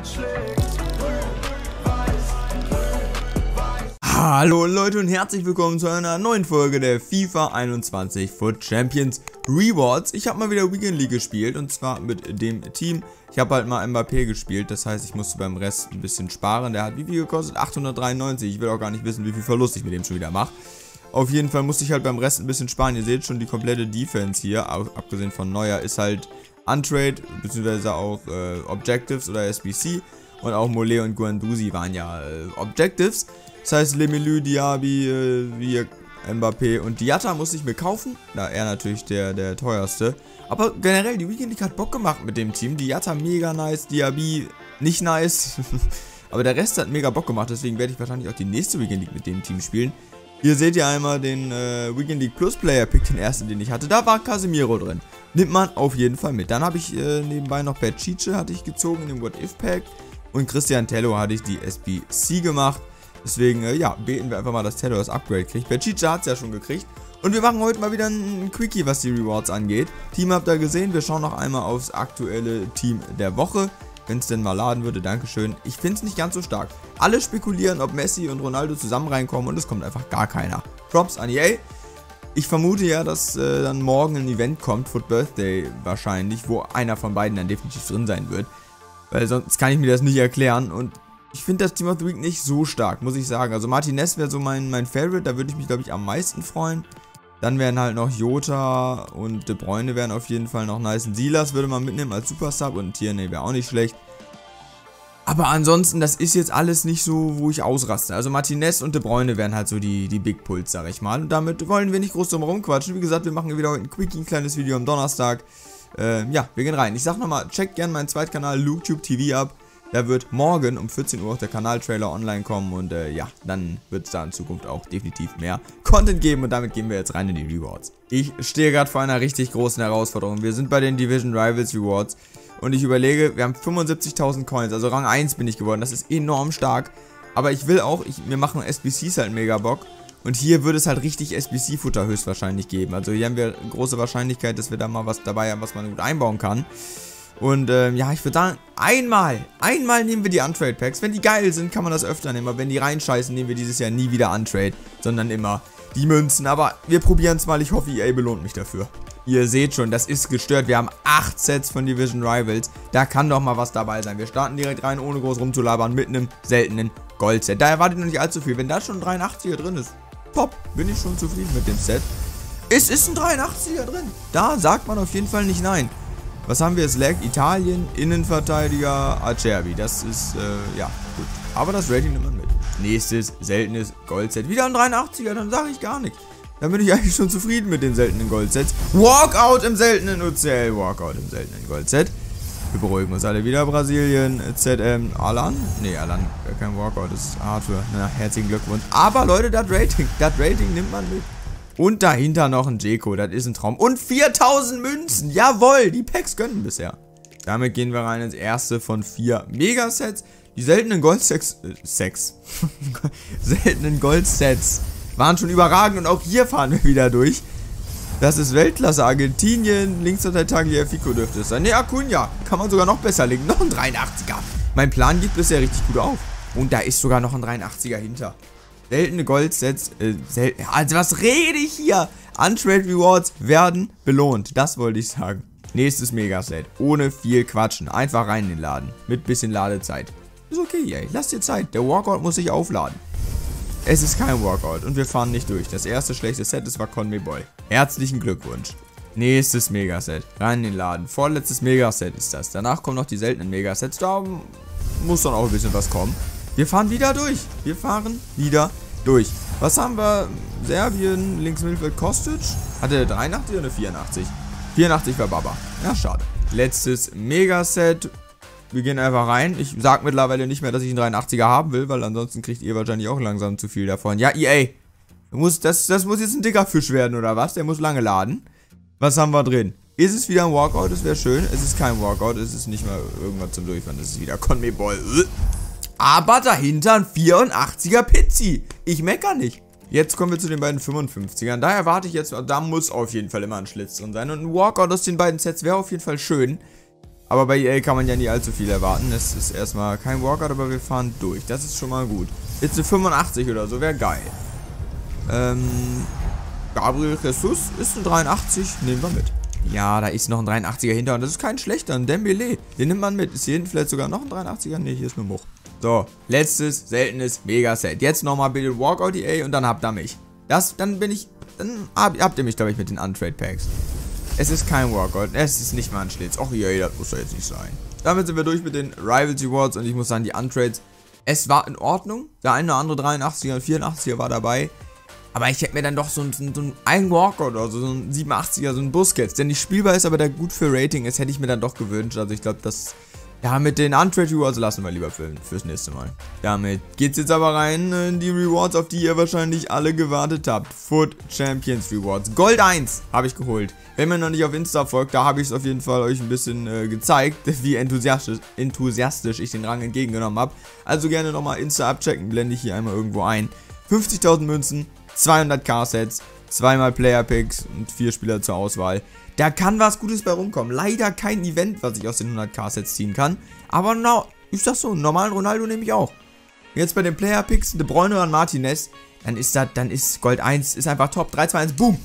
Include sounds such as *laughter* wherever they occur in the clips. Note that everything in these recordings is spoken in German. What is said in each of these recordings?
Herz schlägt. Hallo Leute und herzlich willkommen zu einer neuen Folge der FIFA 21 Foot Champions Rewards. Ich habe mal wieder Weekend League gespielt und zwar mit dem Team. Ich habe halt mal Mbappé gespielt, das heißt ich musste beim Rest ein bisschen sparen. Der hat wie viel gekostet? 893. Ich will auch gar nicht wissen, wie viel Verlust ich mit dem schon wieder mache. Auf jeden Fall musste ich halt beim Rest ein bisschen sparen. Ihr seht schon die komplette Defense hier, abgesehen von Neuer, ist halt Untrade, beziehungsweise auch äh, Objectives oder SBC. Und auch Mole und Guandusi waren ja äh, Objectives. Das heißt, Lemelu, Diaby, äh, Mbappé und Diatta muss ich mir kaufen. Da er natürlich der, der teuerste. Aber generell, die Weekend League hat Bock gemacht mit dem Team. Diatta mega nice, Diaby nicht nice. *laughs* Aber der Rest hat mega Bock gemacht, deswegen werde ich wahrscheinlich auch die nächste Weekend League mit dem Team spielen. Hier seht ihr einmal den äh, Weekend League Plus Player Pick, den ersten, den ich hatte. Da war Casemiro drin. Nimmt man auf jeden Fall mit. Dann habe ich äh, nebenbei noch Berchiche hatte ich gezogen in dem What If Pack. Und Christian Tello hatte ich die SBC gemacht. Deswegen, äh, ja, beten wir einfach mal, dass Tello das Upgrade kriegt. Berchicha hat es ja schon gekriegt. Und wir machen heute mal wieder ein Quickie, was die Rewards angeht. Team habt ihr gesehen, wir schauen noch einmal aufs aktuelle Team der Woche. Wenn es denn mal laden würde, Dankeschön. Ich finde es nicht ganz so stark. Alle spekulieren, ob Messi und Ronaldo zusammen reinkommen und es kommt einfach gar keiner. Props an EA. Ich vermute ja, dass äh, dann morgen ein Event kommt, Foot Birthday wahrscheinlich, wo einer von beiden dann definitiv drin sein wird. Weil sonst kann ich mir das nicht erklären und ich finde das Team of the Week nicht so stark, muss ich sagen. Also Martinez wäre so mein, mein Favorite, da würde ich mich, glaube ich, am meisten freuen. Dann wären halt noch Jota und De Bruyne wären auf jeden Fall noch nice. Und Silas würde man mitnehmen als Supersub und Tierney wäre auch nicht schlecht. Aber ansonsten, das ist jetzt alles nicht so, wo ich ausraste. Also Martinez und De Bruyne wären halt so die, die Big Pulls, sag ich mal. Und damit wollen wir nicht groß drum rumquatschen. Wie gesagt, wir machen wieder heute ein Quickie, ein kleines Video am Donnerstag. Äh, ja, wir gehen rein. Ich sag nochmal, checkt gerne meinen Zweitkanal LukeTube TV ab. Da wird morgen um 14 Uhr auch der Kanaltrailer online kommen und äh, ja, dann wird es da in Zukunft auch definitiv mehr Content geben und damit gehen wir jetzt rein in die Rewards. Ich stehe gerade vor einer richtig großen Herausforderung. Wir sind bei den Division Rivals Rewards und ich überlege, wir haben 75.000 Coins, also Rang 1 bin ich geworden, das ist enorm stark. Aber ich will auch, ich, mir machen SBCs halt mega Bock. Und hier würde es halt richtig SBC-Futter höchstwahrscheinlich geben. Also hier haben wir große Wahrscheinlichkeit, dass wir da mal was dabei haben, was man gut einbauen kann. Und ähm, ja, ich würde sagen, einmal, einmal nehmen wir die Untrade Packs. Wenn die geil sind, kann man das öfter nehmen. Aber wenn die reinscheißen, nehmen wir dieses Jahr nie wieder Untrade, sondern immer die Münzen. Aber wir probieren es mal. Ich hoffe, EA belohnt mich dafür. Ihr seht schon, das ist gestört. Wir haben 8 Sets von Division Rivals. Da kann doch mal was dabei sein. Wir starten direkt rein, ohne groß rumzulabern, mit einem seltenen Goldset. Da erwartet noch nicht allzu viel. Wenn da schon ein 83er drin ist, top, bin ich schon zufrieden mit dem Set. Es ist ein 83er drin. Da sagt man auf jeden Fall nicht nein. Was haben wir jetzt? Lag, Italien, Innenverteidiger, Acerbi. Das ist, äh, ja, gut. Aber das Rating nimmt man mit. Nächstes, seltenes Goldset. Wieder ein 83er, dann sage ich gar nichts. Dann bin ich *laughs* eigentlich schon zufrieden mit den seltenen Goldsets. Walkout im seltenen UCL, Walkout im seltenen Goldset. Wir beruhigen uns alle wieder. Brasilien, ZM, Alan? Ne, Alan, kein Walkout, das ist Arthur. Na, herzlichen Glückwunsch. Aber Leute, das Rating, das Rating nimmt man mit. Und dahinter noch ein Jeko, das ist ein Traum. Und 4000 Münzen, jawohl, die Packs gönnen bisher. Damit gehen wir rein ins erste von vier Megasets. Die seltenen Goldsets, äh, Sex, *laughs* seltenen Goldsets waren schon überragend und auch hier fahren wir wieder durch. Das ist Weltklasse. Argentinien, links der Tagliafico dürfte es sein. Ne, Acuna. Kann man sogar noch besser legen. Noch ein 83er. Mein Plan geht bisher richtig gut auf. Und da ist sogar noch ein 83er hinter. Seltene Goldsets, äh, sel also was rede ich hier? Untrade Rewards werden belohnt. Das wollte ich sagen. Nächstes Megaset. Ohne viel Quatschen. Einfach rein in den Laden. Mit bisschen Ladezeit. Ist okay, ey. Lass dir Zeit. Der Walkout muss sich aufladen. Es ist kein Walkout und wir fahren nicht durch. Das erste schlechte Set, das war Conway Boy. Herzlichen Glückwunsch. Nächstes Megaset. Rein in den Laden. Vorletztes Megaset ist das. Danach kommen noch die seltenen Megasets. Da muss dann auch ein bisschen was kommen. Wir fahren wieder durch. Wir fahren wieder durch. Was haben wir? Serbien, links Mittelfeld, Kostic. Hatte der 83 oder eine 84? 84 war Baba. Ja, schade. Letztes Megaset. Wir gehen einfach rein. Ich sag mittlerweile nicht mehr, dass ich einen 83er haben will, weil ansonsten kriegt ihr wahrscheinlich auch langsam zu viel davon. Ja, EA. Muss, das, das muss jetzt ein dicker Fisch werden, oder was? Der muss lange laden. Was haben wir drin? Ist es wieder ein Walkout? Das wäre schön. Es ist kein Walkout. Es ist nicht mal irgendwas zum Durchfahren. Das ist wieder Conme Ball. Aber dahinter ein 84er Pizzi. Ich mecker nicht. Jetzt kommen wir zu den beiden 55ern. Da erwarte ich jetzt, da muss auf jeden Fall immer ein Schlitz drin sein. Und ein Walkout aus den beiden Sets wäre auf jeden Fall schön. Aber bei EA kann man ja nie allzu viel erwarten. Es ist erstmal kein Walkout, aber wir fahren durch. Das ist schon mal gut. Jetzt eine 85 oder so, wäre geil. Ähm, Gabriel Jesus ist ein 83, nehmen wir mit. Ja, da ist noch ein 83er hinter und das ist kein schlechter, ein Dembele. Den nimmt man mit. Ist hier hinten vielleicht sogar noch ein 83er? Ne, hier ist nur Much. So, letztes, seltenes Mega-Set. Jetzt nochmal bitte Walkout EA und dann habt ihr mich. Das, dann bin ich, dann habt ihr mich, glaube ich, mit den Untrade Packs. Es ist kein Walkout, es ist nicht mal ein Schlitz. Och EA, das muss doch jetzt nicht sein. Damit sind wir durch mit den Rivals Rewards und ich muss sagen, die Untrades, es war in Ordnung. Der eine oder andere 83er und 84er war dabei. Aber ich hätte mir dann doch so, ein, so ein, ein Walker oder so, so ein 87er, so ein Busquets, der nicht spielbar ist, aber der gut für Rating ist, hätte ich mir dann doch gewünscht. Also ich glaube, das, ja, mit den Untrade Rewards lassen wir lieber für, fürs nächste Mal. Damit geht's jetzt aber rein in die Rewards, auf die ihr wahrscheinlich alle gewartet habt. Foot Champions Rewards. Gold 1 habe ich geholt. Wenn mir noch nicht auf Insta folgt, da habe ich es auf jeden Fall euch ein bisschen äh, gezeigt, *laughs* wie enthusiastisch, enthusiastisch ich den Rang entgegengenommen habe. Also gerne nochmal Insta abchecken, blende ich hier einmal irgendwo ein. 50.000 Münzen, 200 Car-Sets, zweimal Player-Picks und vier Spieler zur Auswahl. Da kann was Gutes bei rumkommen. Leider kein Event, was ich aus den 100 Car-Sets ziehen kann. Aber no, ich sag so, einen normalen Ronaldo nehme ich auch. Jetzt bei den Player-Picks, De Bruyne und Martinez, dann ist das, dann ist Gold 1, ist einfach top. 3, 2, 1, boom.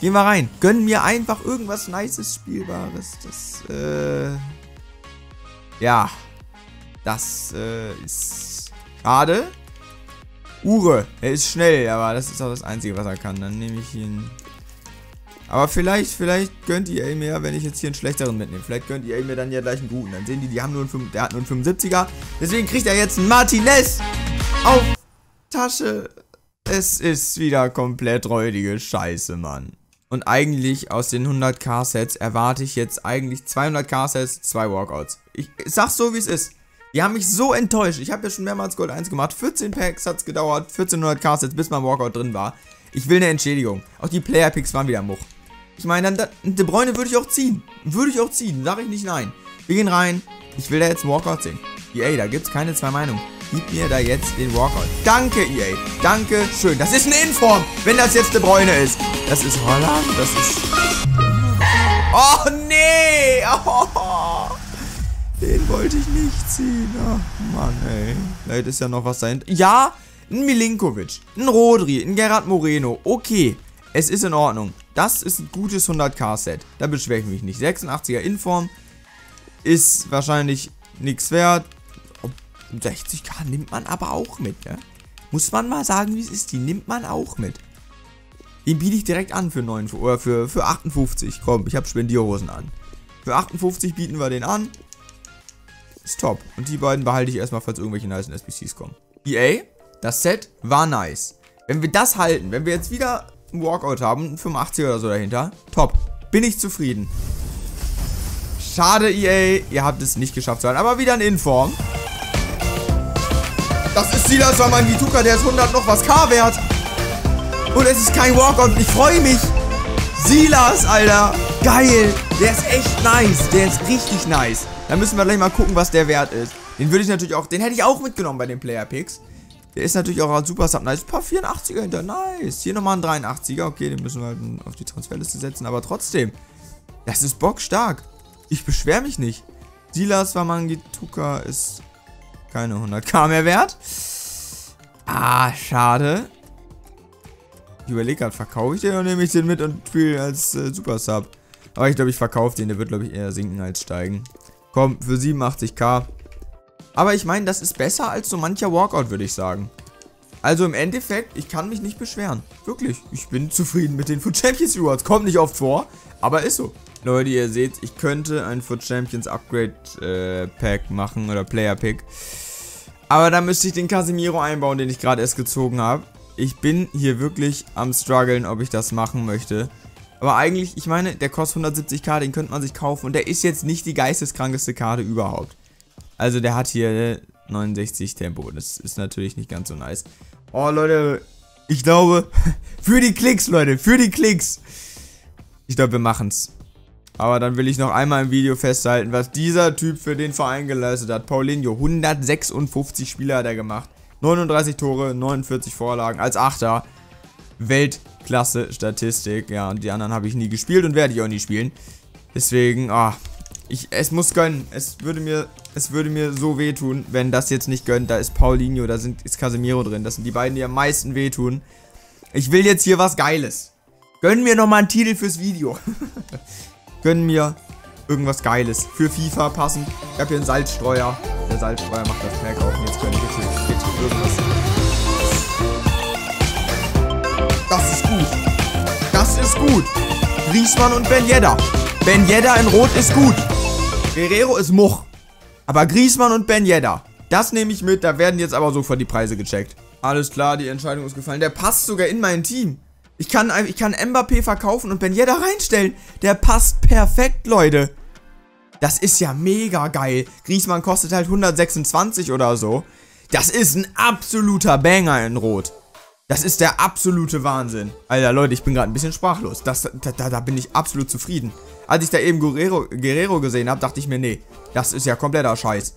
Gehen wir rein. Gönnen mir einfach irgendwas Nices, Spielbares. Das, äh... Ja. Das, äh, ist... Schade. Uwe, er ist schnell, aber das ist auch das Einzige, was er kann. Dann nehme ich ihn. Aber vielleicht, vielleicht gönnt EA mir, wenn ich jetzt hier einen schlechteren mitnehme. Vielleicht gönnt EA mir dann ja gleich einen guten. Dann sehen die, die haben nur einen, 5, der hat nur einen 75er. Deswegen kriegt er jetzt einen Martinez auf Tasche. Es ist wieder komplett räudige Scheiße, Mann. Und eigentlich aus den 100 Car-Sets erwarte ich jetzt eigentlich 200 Car-Sets, zwei Walkouts. Ich sag's so, wie es ist. Die haben mich so enttäuscht. Ich habe ja schon mehrmals Gold 1 gemacht. 14 Packs hat es gedauert, 1400 Cars bis mein Walkout drin war. Ich will eine Entschädigung. Auch die Player Picks waren wieder Much. Ich meine, dann, De Bruyne würde ich auch ziehen. Würde ich auch ziehen, sage ich nicht nein. Wir gehen rein. Ich will da jetzt einen Walkout sehen. EA, da gibt es keine zwei Meinungen. Gib mir da jetzt den Walkout. Danke, EA. Danke schön. Das ist eine Inform, wenn das jetzt De Bruyne ist. Das ist Holland. Das ist... Oh, nee. *laughs* Oh. Den wollte ich nicht ziehen. Ach, Mann, ey. Vielleicht ist ja noch was dahinter. Ja, ein Milinkovic, ein Rodri, ein Gerard Moreno. Okay, es ist in Ordnung. Das ist ein gutes 100k-Set. Da beschwere ich mich nicht. 86er Inform ist wahrscheinlich nichts wert. 60k nimmt man aber auch mit, ne? Muss man mal sagen, wie es ist. Die nimmt man auch mit. Den biete ich direkt an für 9 oder für, für 58. Komm, ich habe Spendierhosen an. Für 58 bieten wir den an. Ist top. Und die beiden behalte ich erstmal, falls irgendwelche nice SBCs kommen. EA, das Set war nice. Wenn wir das halten, wenn wir jetzt wieder einen Walkout haben, einen 85 oder so dahinter, top. Bin ich zufrieden. Schade, EA, ihr habt es nicht geschafft zu halten. Aber wieder ein Inform. Das ist Silas Wamangituka, der ist 100 noch was K wert. Und es ist kein Walkout. Ich freue mich. Silas, Alter. Geil. Der ist echt nice. Der ist richtig nice. Dann müssen wir gleich mal gucken, was der wert ist. Den würde ich natürlich auch, den hätte ich auch mitgenommen bei den Player Picks. Der ist natürlich auch als Super Sub nice. Ein paar 84er hinter, nice. Hier nochmal ein 83er, okay, den müssen wir halt auf die Transferliste setzen, aber trotzdem. Das ist bockstark. Ich beschwere mich nicht. Silas Wamangituka ist keine 100k mehr wert. Ah, schade. Ich überlege gerade, verkaufe ich den oder nehme ich den mit und spiele als äh, Super Sub? Aber ich glaube, ich verkaufe den. Der wird, glaube ich, eher sinken als steigen. Komm, für 87k. Aber ich meine, das ist besser als so mancher Walkout, würde ich sagen. Also im Endeffekt, ich kann mich nicht beschweren. Wirklich, ich bin zufrieden mit den Food Champions Rewards. Kommt nicht oft vor, aber ist so. Leute, ihr seht, ich könnte ein Food Champions Upgrade äh, Pack machen oder Player Pick. Aber da müsste ich den Casemiro einbauen, den ich gerade erst gezogen habe. Ich bin hier wirklich am struggeln, ob ich das machen möchte. Aber eigentlich, ich meine, der kostet 170k, den könnte man sich kaufen. Und der ist jetzt nicht die geisteskrankeste Karte überhaupt. Also der hat hier 69 Tempo. Das ist natürlich nicht ganz so nice. Oh, Leute, ich glaube, *laughs* für die Klicks, Leute, für die Klicks. Ich glaube, wir machen's. Aber dann will ich noch einmal im Video festhalten, was dieser Typ für den Verein geleistet hat. Paulinho, 156 Spiele hat er gemacht. 39 Tore, 49 Vorlagen als Achter. Weltklasse Statistik. Ja, und die anderen habe ich nie gespielt und werde ich auch nie spielen. Deswegen, ah, Ich, es muss gönnen. Es würde mir, es würde mir so wehtun, wenn das jetzt nicht gönnt. Da ist Paulinho, da sind, ist Casemiro drin. Das sind die beiden, die am meisten wehtun. Ich will jetzt hier was Geiles. Gönn mir nochmal einen Titel fürs Video. *laughs* Gönn mir irgendwas Geiles. Für FIFA passend. Ich habe hier einen Salzstreuer. Der Salzstreuer macht das Pack auf. Jetzt können bitte, bitte irgendwas. Ist gut. Das ist gut. Griesmann und Ben Yedda. Ben Yedda in Rot ist gut. Guerrero ist Much. Aber Griesmann und Ben Yedda. Das nehme ich mit. Da werden jetzt aber sofort die Preise gecheckt. Alles klar, die Entscheidung ist gefallen. Der passt sogar in mein Team. Ich kann, ich kann Mbappé verkaufen und Ben Yedda reinstellen. Der passt perfekt, Leute. Das ist ja mega geil. Griesmann kostet halt 126 oder so. Das ist ein absoluter Banger in Rot. Das ist der absolute Wahnsinn. Alter, Leute, ich bin gerade ein bisschen sprachlos. Das, da, da, da, bin ich absolut zufrieden. Als ich da eben Guerrero, Guerrero gesehen habe, dachte ich mir, nee, das ist ja kompletter Scheiß.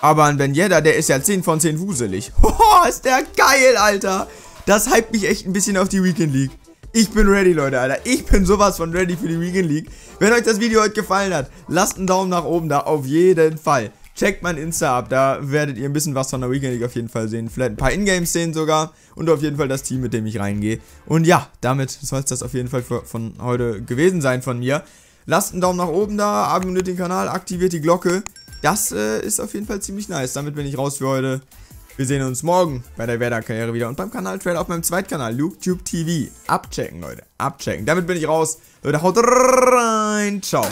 Aber ein Ben Yedda, der ist ja 10 von 10 wuselig. *laughs* Hoho, ist der geil, Alter. Das hypt mich echt ein bisschen auf die Weekend League. Ich bin ready, Leute, Alter. Ich bin sowas von ready für die Weekend League. Wenn euch das Video heute gefallen hat, lasst einen Daumen nach oben da, auf jeden Fall. Checkt mein Insta ab, da werdet ihr ein bisschen was von der Weekend League auf jeden Fall sehen. Vielleicht ein paar Ingame-Szenen sogar und auf jeden Fall das Team, mit dem ich reingehe. Und ja, damit soll es das auf jeden Fall für, von heute gewesen sein von mir. Lasst einen Daumen nach oben da, abonniert den Kanal, aktiviert die Glocke. Das äh, ist auf jeden Fall ziemlich nice. Damit bin ich raus für heute. Wir sehen uns morgen bei der Werder-Karriere wieder und beim Kanal-Trailer auf meinem Zweitkanal, YouTube TV. Abchecken, Leute. Abchecken. Damit bin ich raus. Leute, haut rein. Ciao.